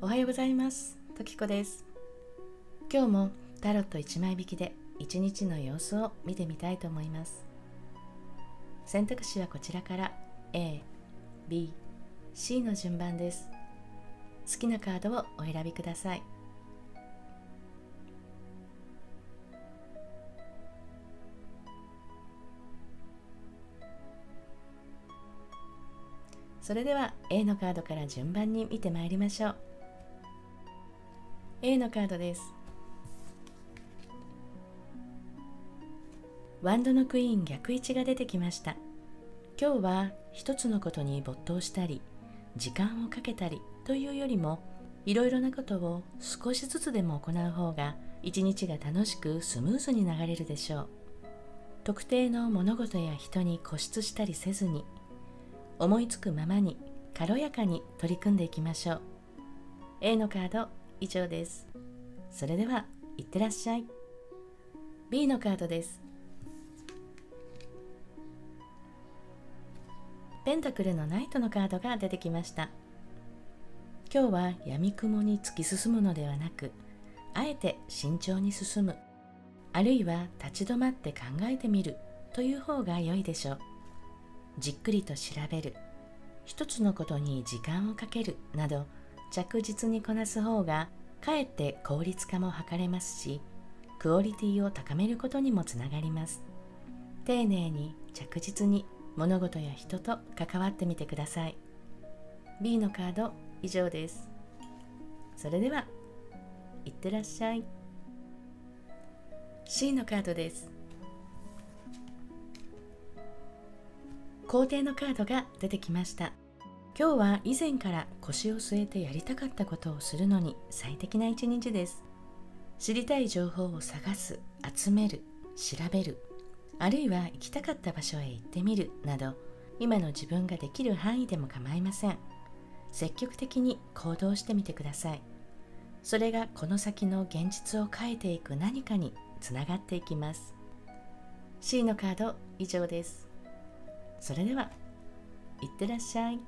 おはようございます。ときこです。今日もタロット1枚引きで1日の様子を見てみたいと思います。選択肢はこちらから A、B、C の順番です。好きなカードをお選びください。それでは A のカードから順番に見てまいりましょう。A のカードです。ワンドのクイーン逆位置が出てきました。今日は一つのことに没頭したり時間をかけたりというよりもいろいろなことを少しずつでも行う方が一日が楽しくスムーズに流れるでしょう。特定の物事や人に固執したりせずに思いつくままに軽やかに取り組んでいきましょう。A のカード以上です。それではいってらっしゃい。B のカードです。ペンタクルのナイトのカードが出てきました。今日は闇雲に突き進むのではなくあえて慎重に進む。あるいは立ち止まって考えてみるという方が良いでしょう。じっくりと調べる。一つのことに時間をかける。など着実にこなす方がかえって効率化も図れますしクオリティを高めることにもつながります。丁寧に着実に物事や人と関わってみてください。B のカード以上です。それではいってらっしゃい。C のカードです。皇帝のカードが出てきました。今日は以前から腰を据えてやりたかったことをするのに最適な一日です。知りたい情報を探す集める調べるあるいは行きたかった場所へ行ってみるなど今の自分ができる範囲でも構いません。積極的に行動してみてください。それがこの先の現実を変えていく何かにつながっていきます。C のカード以上です。それではいってらっしゃい。